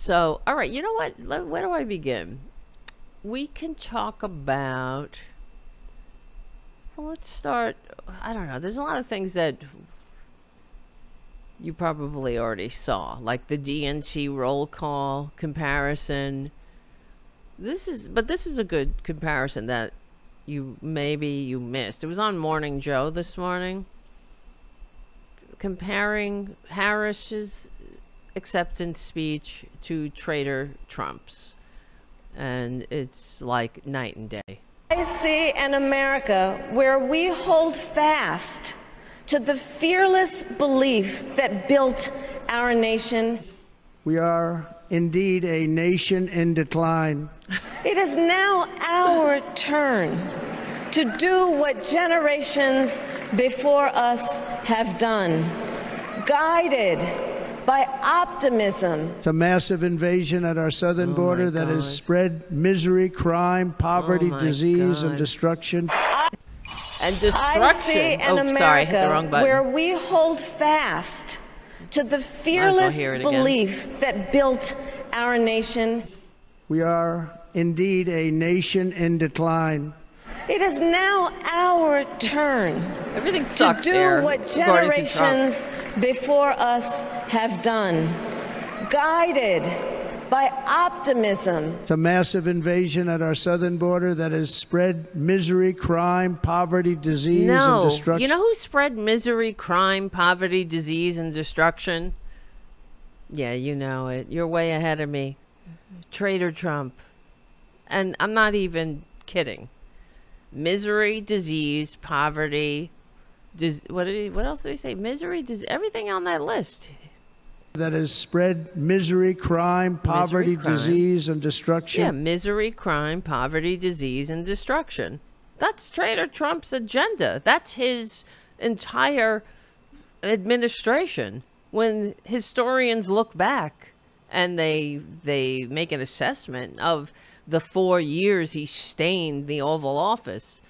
So, all right, you know what? Where do I begin? We can talk about. Well, let's start. I don't know. There's a lot of things that you probably already saw, like the DNC roll call comparison. This is, but this is a good comparison that you maybe you missed. It was on Morning Joe this morning, comparing Harris's acceptance speech to traitor Trump's, and it's like night and day. I see an America where we hold fast to the fearless belief that built our nation. We are indeed a nation in decline. It is now our turn to do what generations before us have done, guided by optimism. It's a massive invasion at our southern border that has spread misery, crime, poverty, Oh my disease, and destruction. And I destruction. see an oh, sorry, hit America the wrong button. where we hold fast to the fearless hear it again. belief that built our nation. We are indeed a nation in decline. It is now our turn Everything to do here, what according to Trump. generations before us have done, guided by optimism. It's a massive invasion at our southern border that has spread misery, crime, poverty, disease, and No, destruction. you know who spread misery, crime, poverty, disease, and destruction? Yeah, you know it. You're way ahead of me. Traitor Trump. And I'm not even kidding. Misery, disease, poverty, dis- what did he, what else did he say? Misery, dis- everything on that list. that has spread misery, crime, poverty, crime. disease, and destruction. Yeah, misery, crime, poverty, disease, and destruction. That's Traitor Trump's agenda. That's his entire administration. When historians look back and they they make an assessment of the four years he stained the Oval Office,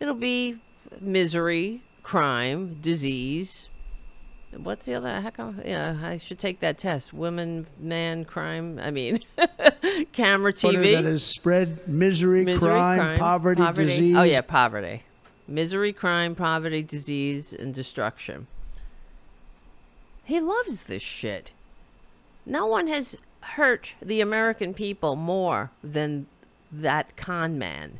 it'll be misery, crime, disease. What's the other? Come? Yeah, I should take that test. Women, man, crime. I mean, camera, TV. that has spread misery, Misery, crime, poverty, oh, disease. Oh yeah, poverty, misery, crime, poverty, disease, and destruction. He loves this shit. No one has hurt the American people more than that con man.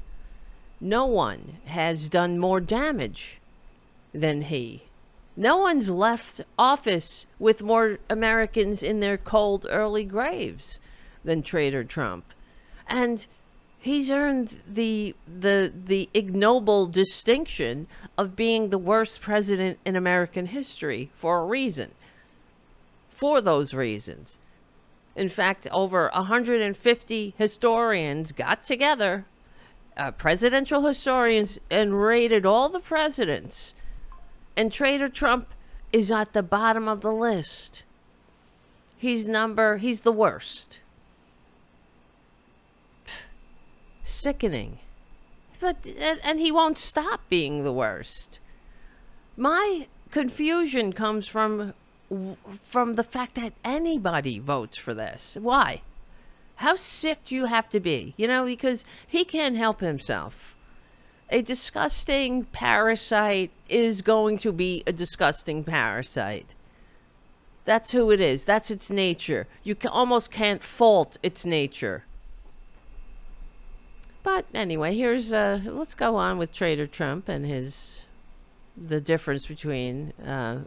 No one has done more damage than he. No one's left office with more Americans in their cold early graves than traitor Trump. And he's earned the the the ignoble distinction of being the worst president in American history for a reason. For those reasons. In fact, over 150 historians got together, uh, presidential historians, and rated all the presidents. And Traitor Trump is at the bottom of the list. He's number, he's the worst. Sickening. But, and, and he won't stop being the worst. My confusion comes from from the fact that anybody votes for this. Why? How sick do you have to be? You know, because he can't help himself. A disgusting parasite is going to be a disgusting parasite. That's who it is. That's its nature. You can, almost can't fault its nature. But anyway, here's uh let's go on with Traitor Trump and his the difference between uh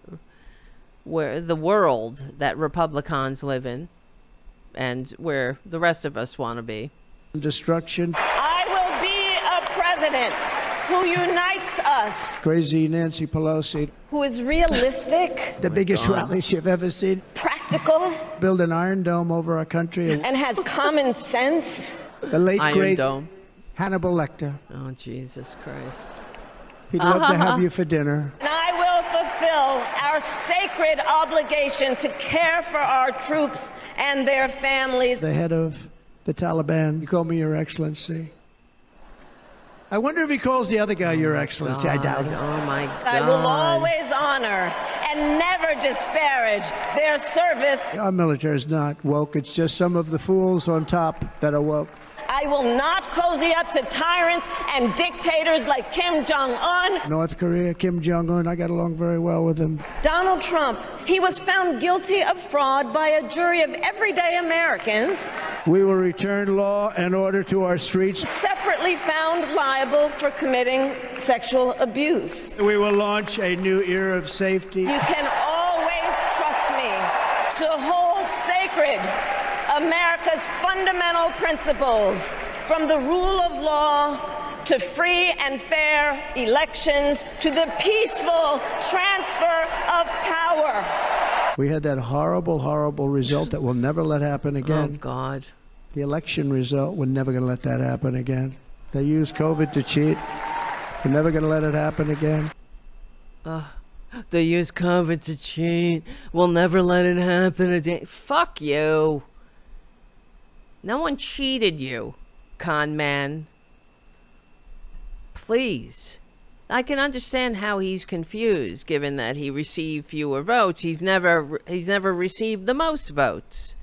where the world that Republicans live in and where the rest of us want to be. destruction. I will be a president who unites us, Crazy Nancy Pelosi, who is realistic, the biggest oh rallies you've ever seen. practical, Build an iron dome over our country. and has common sense. The late Iron great Dome. Hannibal Lecter. Oh Jesus Christ. He'd love to have you for dinner. And I will fulfill our sacred obligation to care for our troops and their families. The head of the Taliban. You call me Your Excellency. I wonder if he calls the other guy Your Excellency. I doubt it. Oh my God. I will always honor and and never disparage their service. Our military is not woke. It's just some of the fools on top that are woke. I will not cozy up to tyrants and dictators like Kim Jong un. North Korea, Kim Jong un, I got along very well with him. Donald Trump, he was found guilty of fraud by a jury of everyday Americans. We will return law and order to our streets. Separately found liable for committing sexual abuse. We will launch a new era of safety. You can always trust me to hold sacred America's fundamental principles from the rule of law to free and fair elections to the peaceful transfer of power. We had that horrible, horrible result that we'll never let happen again. Oh. God. The election result, we're never going to let that happen again. They used COVID to cheat. We're never going to let it happen again. They used COVID to cheat. We'll never let it happen again. Fuck you. No one cheated you, con man. Please. I can understand how he's confused, given that he received fewer votes. He's never he's never received the most votes,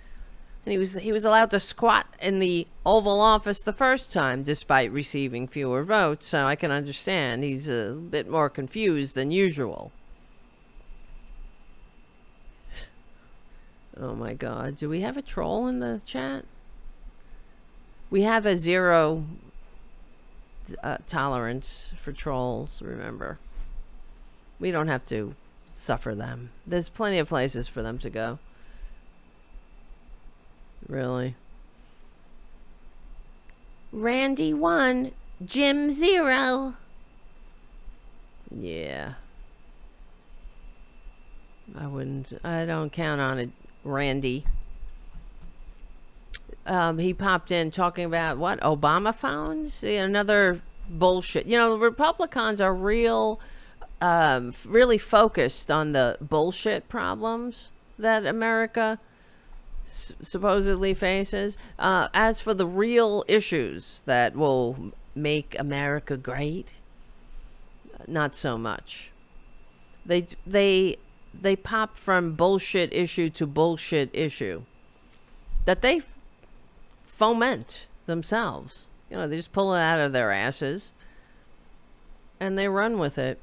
and he was he was allowed to squat in the Oval Office the first time, despite receiving fewer votes. So I can understand he's a bit more confused than usual. Oh my god. Do we have a troll in the chat? We have a zero uh, tolerance for trolls, remember. We don't have to suffer them. There's plenty of places for them to go. Really. Randy 1, Jim 0. Yeah. I wouldn't. I don't count on it, Randy. Um, he popped in talking about what Obama. Yeah, Another bullshit. You know, Republicans are real, um, really focused on the bullshit problems that America s- supposedly faces. Uh, as for the real issues that will make America great, not so much they they they pop from bullshit issue to bullshit issue that they foment themselves. You know, they just pull it out of their asses and they run with it.